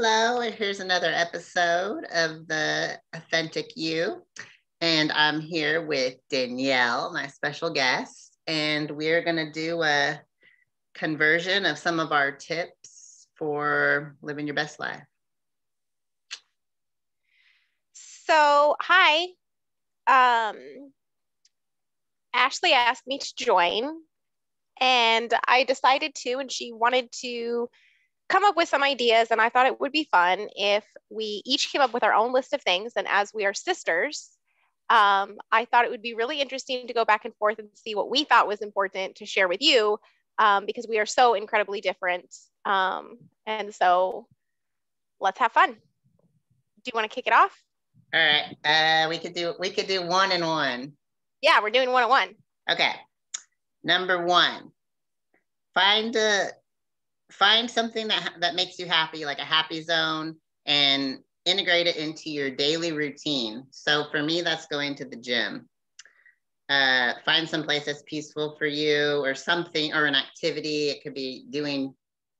Hello, and here's another episode of the Authentic You. And I'm here with Danielle, my special guest, and we're going to do a conversion of some of our tips for living your best life. So, hi. Um, Ashley asked me to join, and I decided to, and she wanted to come up with some ideas. And I thought it would be fun if we each came up with our own list of things. And as we are sisters, um, I thought it would be really interesting to go back and forth and see what we thought was important to share with you um, because we are so incredibly different. Um, and so let's have fun. Do you want to kick it off? All right. Uh, we could do we could do one and one. Yeah, we're doing one on one. Okay. Number one, find a find something that that makes you happy, like a happy zone, and integrate it into your daily routine. So for me, that's going to the gym. Uh, find some place that's peaceful for you, or something, or an activity. It could be doing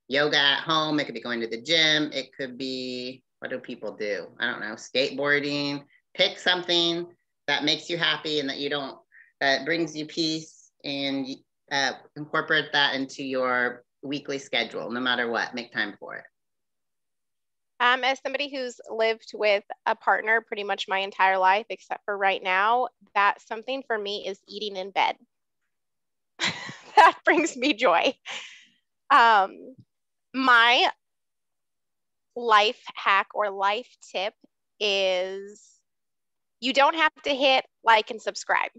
yoga at home. It could be going to the gym. It could be what do people do? I don't know, skateboarding. Pick something that makes you happy and that you don't that brings you peace, and uh, incorporate that into your weekly schedule, no matter what. Make time for it. Um, as somebody who's lived with a partner pretty much my entire life, except for right now, that something for me is eating in bed. that brings me joy. Um, my life hack or life tip is you don't have to hit like and subscribe.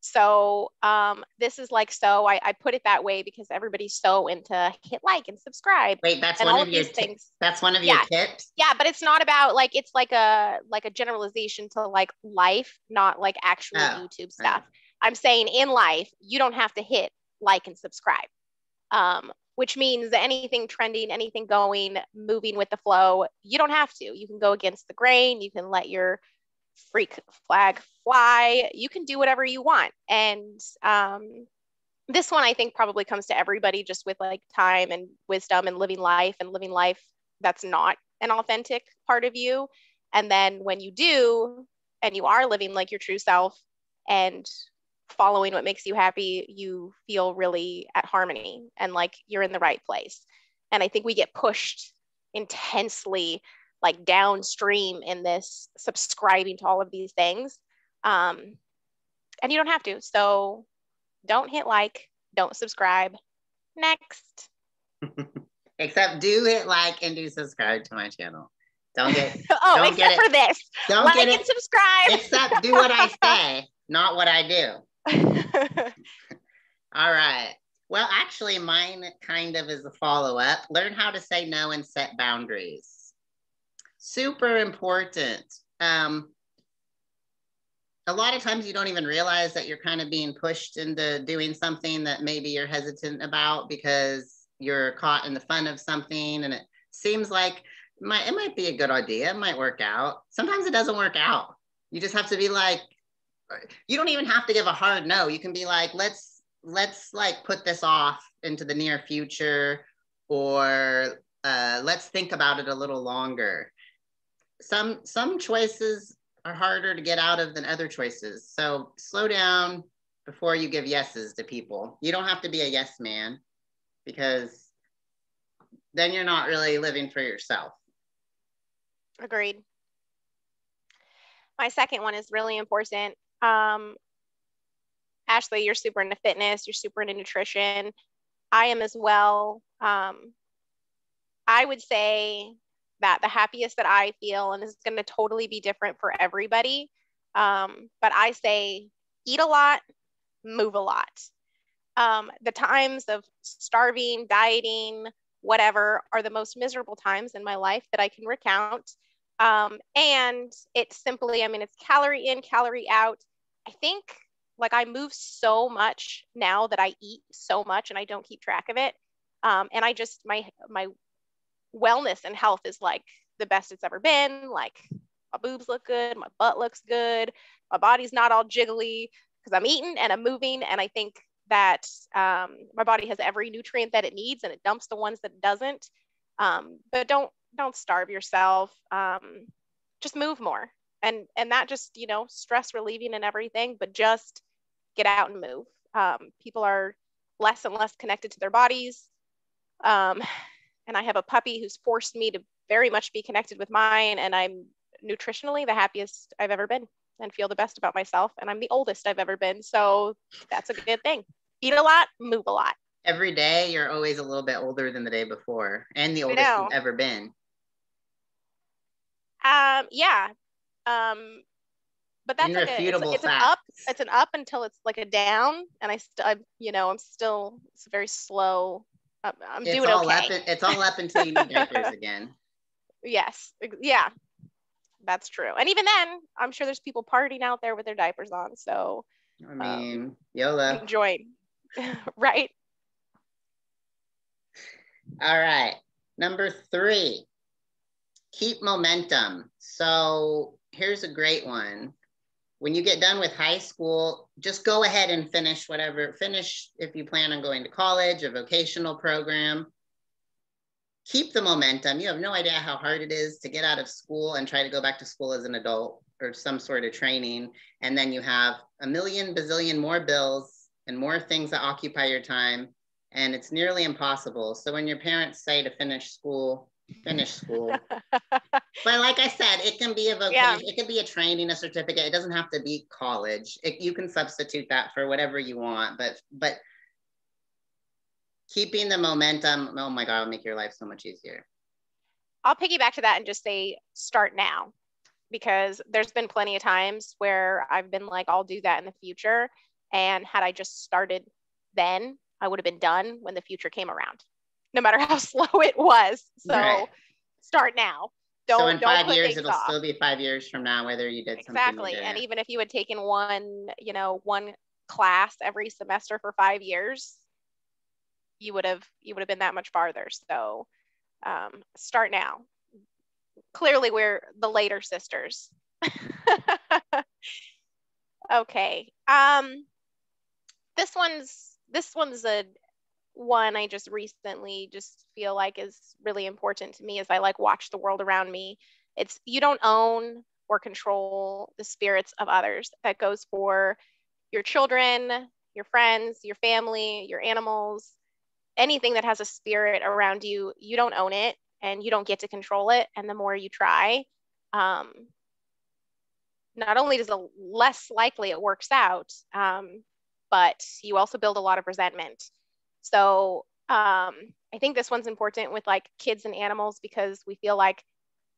So um, this is like so. I, I, put it that way because everybody's so into hit like and subscribe. Wait, that's one of, your things. That's one of your yeah. tips. Yeah, but it's not about like it's like a like a generalization to like life, not like actual oh, YouTube stuff. Right. I'm saying in life, you don't have to hit like and subscribe. Um, which means anything trending, anything going, moving with the flow, you don't have to. You can go against the grain. You can let your freak flag fly. You can do whatever you want. And um, this one, I think, probably comes to everybody just with like time and wisdom and living life and living life that's not an authentic part of you. And then when you do, and you are living like your true self and following what makes you happy, you feel really at harmony and like you're in the right place. And I think we get pushed intensely like downstream in this subscribing to all of these things. Um, and you don't have to. So don't hit like, don't subscribe. Next. Except do hit like and do subscribe to my channel. Don't get oh, don't except get for this. Don't like get it, and subscribe. except do what I say, not what I do. All right. Well, actually, mine kind of is a follow up. Learn how to say no and set boundaries super important. Um, a lot of times you don't even realize that you're kind of being pushed into doing something that maybe you're hesitant about because you're caught in the fun of something and it seems like might, it might be a good idea. It might work out. Sometimes it doesn't work out. You just have to be like, you don't even have to give a hard no. You can be like, let's, let's like put this off into the near future or uh, let's think about it a little longer some some choices are harder to get out of than other choices. So slow down before you give yeses to people. You don't have to be a yes man because then you're not really living for yourself. Agreed. My second one is really important. Um, Ashley, you're super into fitness, you're super into nutrition. I am as well. Um, I would say that the happiest that I feel, and this is going to totally be different for everybody. Um, but I say eat a lot, move a lot. Um, the times of starving, dieting, whatever are the most miserable times in my life that I can recount. Um, and it's simply, I mean, it's calorie in, calorie out. I think like I move so much now that I eat so much and I don't keep track of it. Um, and I just my my wellness and health is like the best it's ever been. Like my boobs look good, my butt looks good, my body's not all jiggly because I'm eating and I'm moving. And I think that um, my body has every nutrient that it needs and it dumps the ones that it doesn't. Um, but don't don't starve yourself. Um, just move more. And and that just, you know, stress relieving and everything, but just get out and move. Um, people are less and less connected to their bodies. And I have a puppy who's forced me to very much be connected with mine. And I'm nutritionally the happiest I've ever been and feel the best about myself. And I'm the oldest I've ever been. So that's a good thing. Eat a lot, move a lot. Every day, you're always a little bit older than the day before and the oldest you've ever been. Um, yeah. Um, but that's like a, it's, it's an up. It's an up until it's like a down, and I still, you know, I'm still it's very slow. I'm, I'm it's doing okay. Up, it's all up until you need diapers again. Yes, yeah, that's true. And even then, I'm sure there's people partying out there with their diapers on. So, I um, mean, um, YOLO. Enjoy, right? All right. Number three, keep momentum. So here's a great one. When you get done with high school, just go ahead and finish whatever, finish if you plan on going to college, a vocational program. Keep the momentum. You have no idea how hard it is to get out of school and try to go back to school as an adult or some sort of training. And then you have a million bazillion more bills and more things that occupy your time. And it's nearly impossible. So when your parents say to finish school, finish school. but like I said, it can be a vocation, yeah. it can be a training, a certificate. It doesn't have to be college. It, you can substitute that for whatever you want. But but keeping the momentum, oh my God, will make your life so much easier. I'll piggyback to that and just say start now because there's been plenty of times where I've been like, I'll do that in the future. And had I just started then, I would have been done when the future came around no matter how slow it was. So right. start now. Don't, so in don't five years, it'll off. still be five years from now, whether you did exactly. and even if you had taken one, you know, one class every semester for five years, you would have you would have been that much farther. So um, start now. Clearly, we're the later sisters. okay. Um, this one's this one's a one I just recently just feel like is really important to me as I like watch the world around me. It's you don't own or control the spirits of others. That goes for your children, your friends, your family, your animals, anything that has a spirit around you, you don't own it and you don't get to control it. And the more you try, um, not only does the less likely it works out, um, but you also build a lot of resentment so um, I think this one's important with like kids and animals because we feel like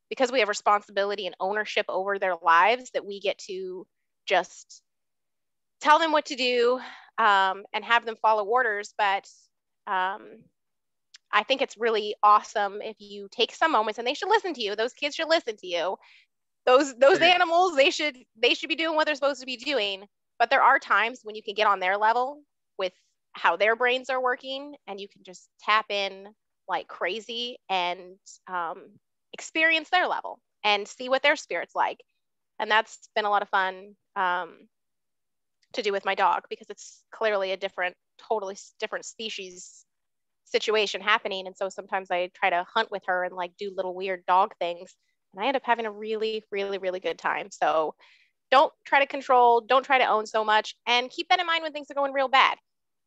because we have responsibility and ownership over their lives that we get to just tell them what to do um, and have them follow orders. But um, I think it's really awesome if you take some moments and they should listen to you. Those kids should listen to you. Those those animals they should they should be doing what they're supposed to be doing. But there are times when you can get on their level with how their brains are working and you can just tap in like crazy and um, experience their level and see what their spirit's like. And that's been a lot of fun um, to do with my dog because it's clearly a different totally different species situation happening. And so sometimes i try to hunt with her and like do little weird dog things and i end up having a really really really good time. So don't try to control don't try to own so much and keep that in mind when things are going real bad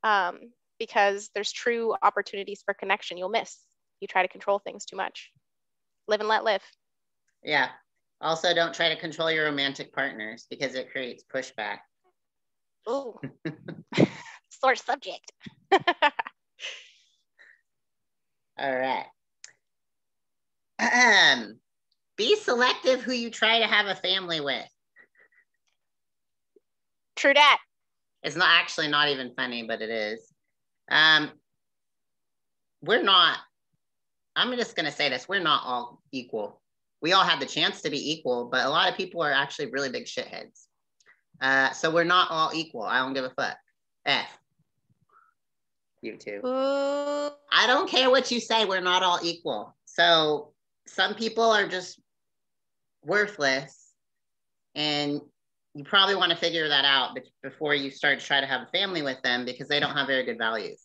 um, because there's true opportunities for connection you'll miss. You try to control things too much. Live and let live. Yeah. Also, don't try to control your romantic partners because it creates pushback. Oh, sore subject. All right. Um, be selective who you try to have a family with. True that. It's not actually not even funny, but it is. Um, we're not, I'm just going to say this we're not all equal. We all have the chance to be equal, but a lot of people are actually really big shitheads. Uh, so we're not all equal. I don't give a fuck. F. You too. Ooh. I don't care what you say. We're not all equal. So some people are just worthless and you probably want to figure that out before you start to try to have a family with them because they don't have very good values.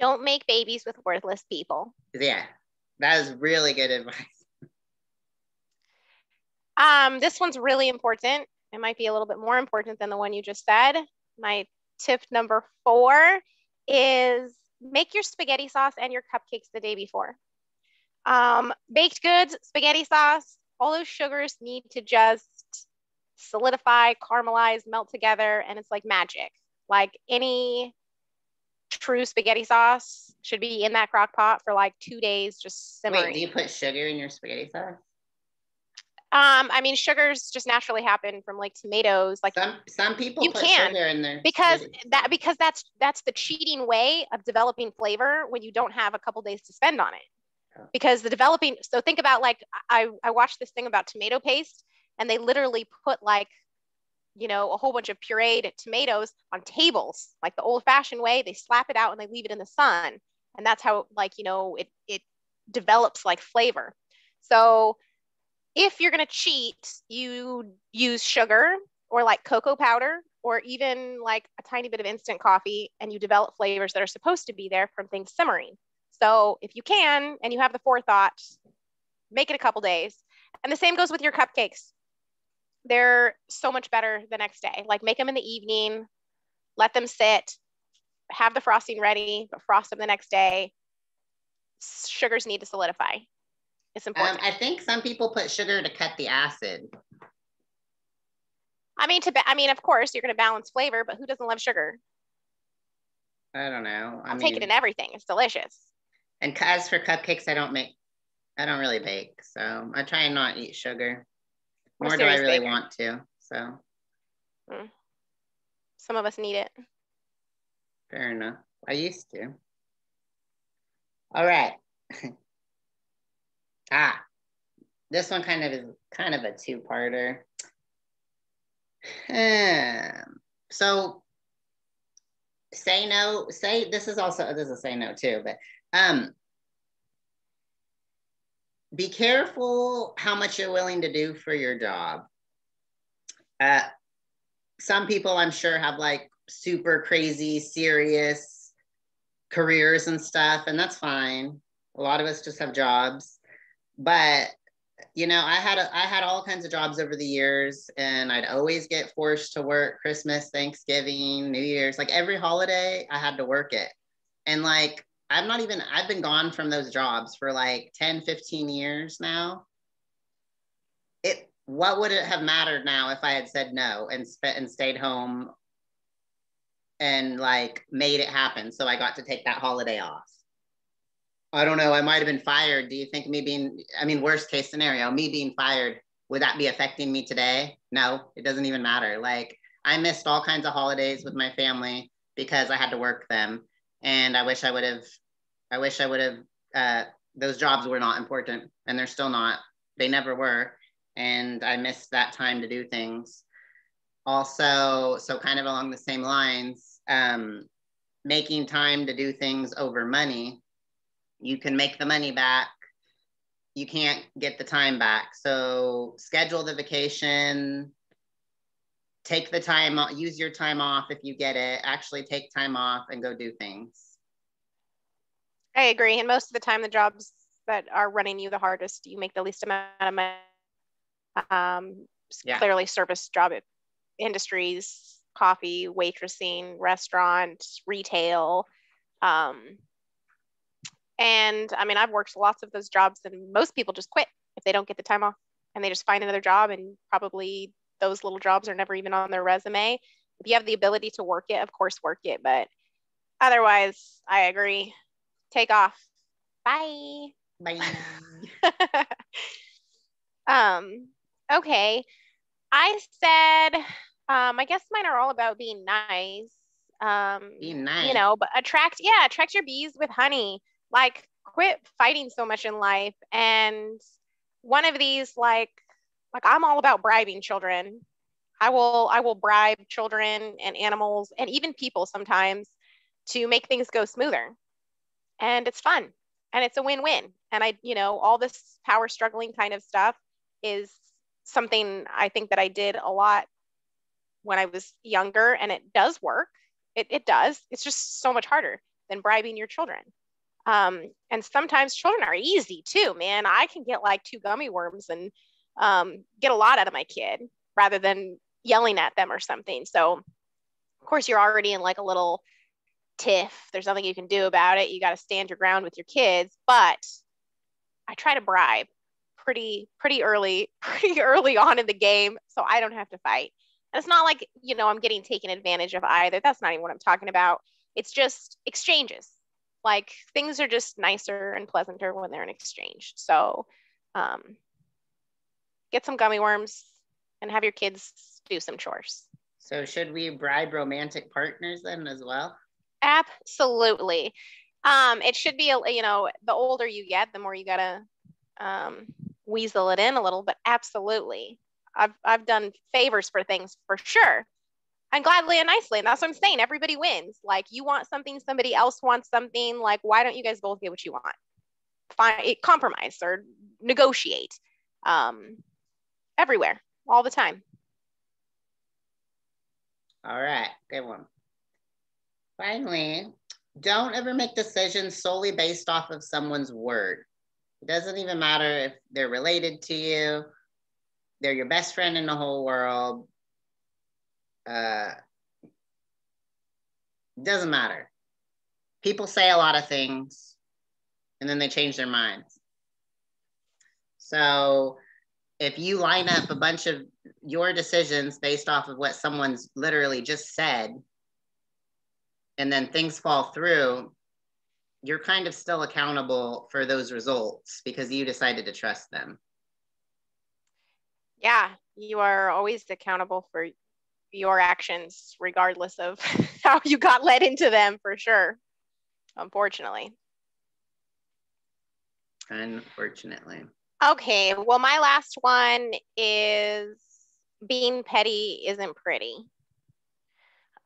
Don't make babies with worthless people. Yeah. That is really good advice. Um, this one's really important. It might be a little bit more important than the one you just said. My tip number four is make your spaghetti sauce and your cupcakes the day before. Um, baked goods, spaghetti sauce, all those sugars need to just solidify, caramelize, melt together, and it's like magic. Like any true spaghetti sauce should be in that crock pot for like two days, just simmering. Wait, do you put sugar in your spaghetti sauce? Um, I mean, sugars just naturally happen from like tomatoes. Like some some people you can sugar in there because that because that's that's the cheating way of developing flavor when you don't have a couple days to spend on it. Oh. Because the developing, so think about like I I watched this thing about tomato paste, and they literally put like you know, a whole bunch of pureed tomatoes on tables, like the old fashioned way. They slap it out and they leave it in the sun. And that's how, like, you know, it, it develops like flavor. So if you're going to cheat, you use sugar or like cocoa powder or even like a tiny bit of instant coffee and you develop flavors that are supposed to be there from things simmering. So if you can and you have the forethought, make it a couple days. And the same goes with your cupcakes they're so much better the next day. Like make them in the evening, let them sit, have the frosting ready, but frost them the next day. Sugars need to solidify. It's um, important. Um, I think some people put sugar to cut the acid. I mean, to I mean, of course, you're going to balance flavor, but who doesn't love sugar? I don't know. I will take it in everything. It's delicious. And as for cupcakes, I don't make, I don't really bake, so I try and not eat sugar. Nor do I really want to. So. Mm. Some of us need it. Fair enough. I used to. All right. ah, this one kind of is kind of a two-parter. Um, so say no, say this is also this is a say no too, but um be careful how much you're willing to do for your job. Uh, some people, I'm sure, have like super crazy, serious careers and stuff, and that's fine. A lot of us just have jobs, but you know, I had a, I had all kinds of jobs over the years, and I'd always get forced to work Christmas, Thanksgiving, New Year's, like every holiday, I had to work it, and like I'm not even, I've been gone from those jobs for like 10, 15 years now. It, what would it have mattered now if I had said no and spent and stayed home and like made it happen? So I got to take that holiday off. I don't know. I might have been fired. Do you think me being, I mean, worst case scenario, me being fired, would that be affecting me today? No, it doesn't even matter. Like I missed all kinds of holidays with my family because I had to work them and I wish I would have, I wish I would have, uh, those jobs were not important and they're still not. They never were. And I missed that time to do things. Also, so kind of along the same lines, um, making time to do things over money. You can make the money back. You can't get the time back. So schedule the vacation, take the time use your time off if you get it actually take time off and go do things i agree and most of the time the jobs that are running you the hardest you make the least amount of money um, yeah. clearly service job industries coffee waitressing restaurant retail um, and i mean i've worked lots of those jobs and most people just quit if they don't get the time off and they just find another job and probably those little jobs are never even on their resume. If you have the ability to work it, of course, work it. But otherwise, I agree. Take off. Bye. Bye. um, okay. I said, um, I guess mine are all about being nice. Um, being nice. You know, but attract, yeah, attract your bees with honey. Like, quit fighting so much in life. And one of these, like, like I'm all about bribing children. I will I will bribe children and animals and even people sometimes to make things go smoother. And it's fun and it's a win-win. And I, you know, all this power struggling kind of stuff is something I think that I did a lot when I was younger and it does work. It, it does. It's just so much harder than bribing your children. Um, and sometimes children are easy too, man. I can get like two gummy worms and um, get a lot out of my kid rather than yelling at them or something. So, of course, you're already in like a little tiff. There's nothing you can do about it. You got to stand your ground with your kids. But I try to bribe pretty pretty early, pretty early on in the game, so I don't have to fight. And it's not like you know I'm getting taken advantage of either. That's not even what I'm talking about. It's just exchanges. Like things are just nicer and pleasanter when they're in exchange. So um, get some gummy worms and have your kids do some chores. So should we bribe romantic partners then as well? Absolutely. Um, it should be, a, you know, the older you get, the more you gotta um, weasel it in a little, but absolutely. I've, I've done favors for things for sure. And gladly and nicely. And that's what I'm saying. Everybody wins. Like you want something, somebody else wants something. Like, why don't you guys both get what you want? Find compromise or negotiate. Um, everywhere, all the time. All right, good one. Finally, don't ever make decisions solely based off of someone's word. It doesn't even matter if they're related to you, they're your best friend in the whole world. Uh, doesn't matter. People say a lot of things and then they change their minds. So if you line up a bunch of your decisions based off of what someone's literally just said, and then things fall through, you're kind of still accountable for those results because you decided to trust them. Yeah, you are always accountable for your actions, regardless of how you got led into them, for sure. Unfortunately. Unfortunately. Okay, well, my last one is being petty isn't pretty.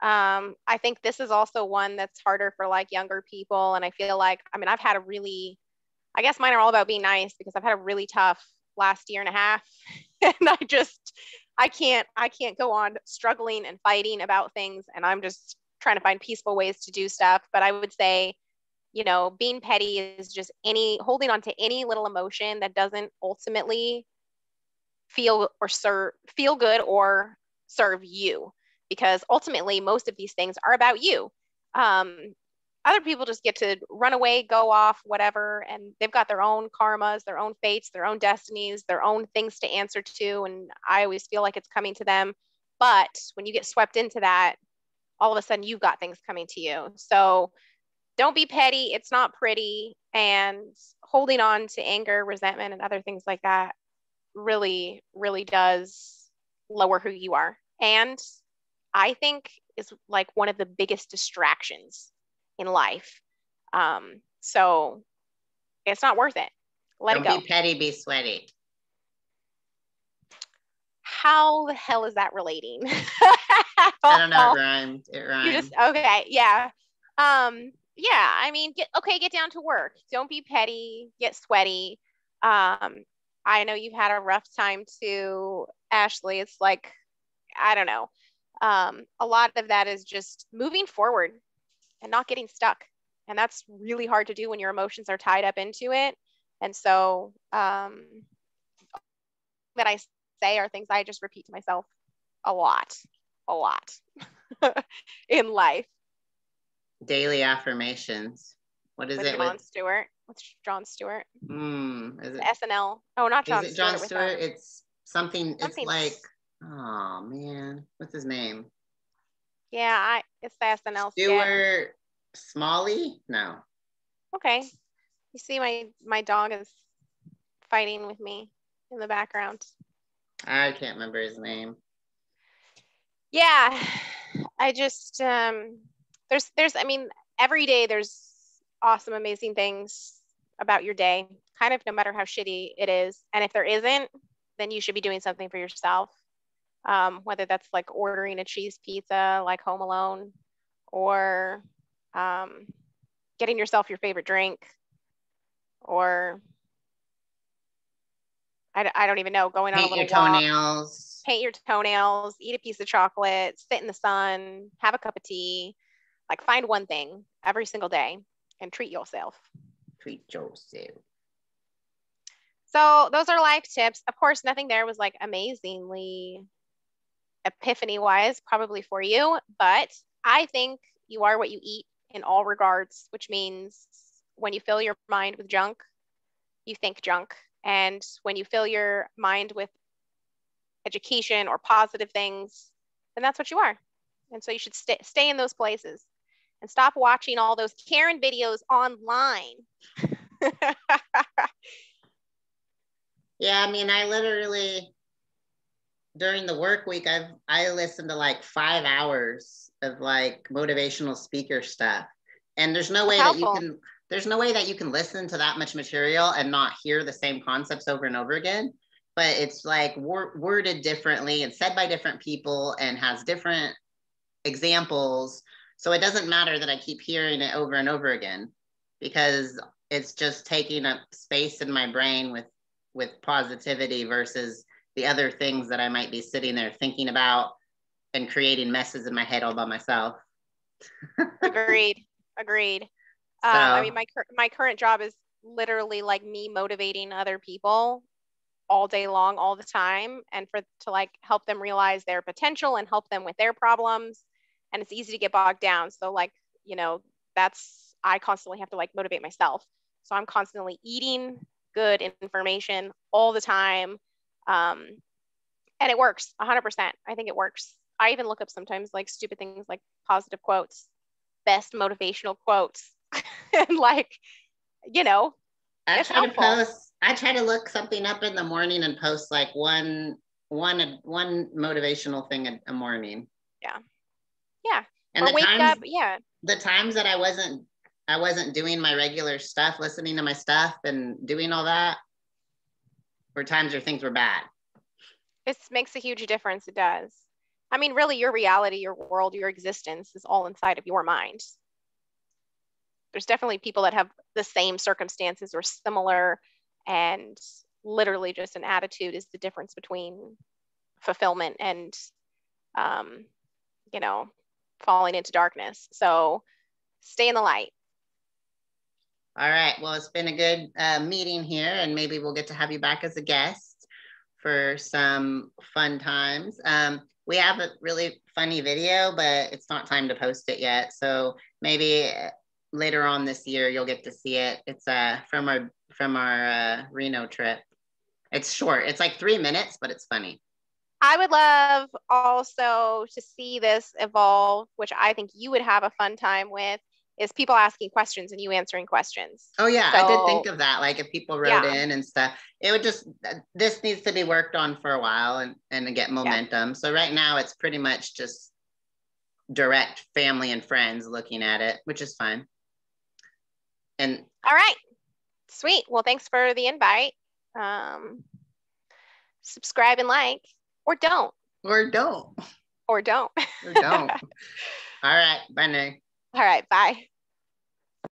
Um, I think this is also one that's harder for like younger people. And I feel like, I mean, I've had a really, I guess mine are all about being nice because I've had a really tough last year and a half. and I just, I can't, I can't go on struggling and fighting about things. And I'm just trying to find peaceful ways to do stuff. But I would say, you know, being petty is just any holding on to any little emotion that doesn't ultimately feel or serve feel good or serve you. Because ultimately most of these things are about you. Um, other people just get to run away go off whatever and they've got their own karmas their own fates their own destinies their own things to answer to and i always feel like it's coming to them. But when you get swept into that all of a sudden you've got things coming to you. So don't be petty it's not pretty and holding on to anger resentment and other things like that really really does lower who you are and I think is like one of the biggest distractions in life. Um, so it's not worth it. Let Don't it go. Be petty, be sweaty. How the hell is that relating? I don't know. It rhymed. It rhymed. You just okay, yeah. Um, yeah. I mean, get okay. Get down to work. Don't be petty. Get sweaty. Um, I know you've had a rough time too, Ashley. It's like I don't know um, a lot of that is just moving forward and not getting stuck. And that's really hard to do when your emotions are tied up into it. And so, um, that I say are things I just repeat to myself a lot, a lot in life. Daily affirmations. What is with it? Jon with Stewart. What's John Stewart? Mm, is it SNL? Oh, not John. Is it Jon Stewart? Stewart? It's something. Something it's like Oh man, what's his name? Yeah, I it's the SNL. Stuart Smalley? No. Okay. You see my my dog is fighting with me in the background. I can't remember his name. Yeah. I just um there's there's I mean every day there's awesome amazing things about your day kind of no matter how shitty it is and if there isn't then you should be doing something for yourself um, whether that's like ordering a cheese pizza like Home Alone or um, getting yourself your favorite drink or I, I don't even know, going paint on a little your toenails. Walk, paint your toenails, eat a piece of chocolate, sit in the sun, have a cup of tea, like find one thing every single day and treat yourself. Treat yourself. So those are life tips. Of course, nothing there was like amazingly epiphany wise, probably for you, but I think you are what you eat in all regards, which means when you fill your mind with junk, you think junk. And when you fill your mind with education or positive things, then that's what you are. And so you should stay, stay in those places and stop watching all those Karen videos online. yeah, I mean, I literally during the work week, I've I listened to like five hours of like motivational speaker stuff, and there's no way that you can there's no way that you can listen to that much material and not hear the same concepts over and over again. But it's like wor- worded differently and said by different people and has different examples. So it doesn't matter that I keep hearing it over and over again because it's just taking up space in my brain with with positivity versus the other things that I might be sitting there thinking about and creating messes in my head all by myself. agreed. Agreed. So, um, I mean, my my current job is literally like me motivating other people all day long, all the time, and for to like help them realize their potential and help them with their problems. And it's easy to get bogged down. So like, you know, that's I constantly have to like motivate myself. So I'm constantly eating good information all the time um, and it works 100%. I think it works. I even look up sometimes like stupid things like positive quotes, best motivational quotes, and like, you know, I try helpful. to post. I try to look something up in the morning and post like one one one motivational thing a, a morning. Yeah, yeah. And or wake times, up. Yeah. The times that I wasn't I wasn't doing my regular stuff, listening to my stuff and doing all that, were times where things were bad. This makes a huge difference. It does. I mean, really, your reality, your world, your existence is all inside of your mind. There's definitely people that have the same circumstances or similar, and literally just an attitude is the difference between fulfillment and, um, you know, falling into darkness. So stay in the light. All right. Well, it's been a good uh, meeting here, and maybe we'll get to have you back as a guest for some fun times. Um, we have a really funny video, but it's not time to post it yet. So maybe uh, later on this year you'll get to see it. It's uh, from our from our uh, Reno trip. It's short. It's like three minutes, but it's funny. I would love also to see this evolve, which I think you would have a fun time with is people asking questions and you answering questions. Oh yeah, so, I did think of that. Like if people wrote yeah. in and stuff, it would just this needs to be worked on for a while and and get momentum. Yeah. So right now it's pretty much just direct family and friends looking at it, which is fine. And all right, sweet. Well, thanks for the invite. Um, subscribe and like, or don't. Or don't. Or don't. or don't. All right. Bye, Nay. All right. Bye.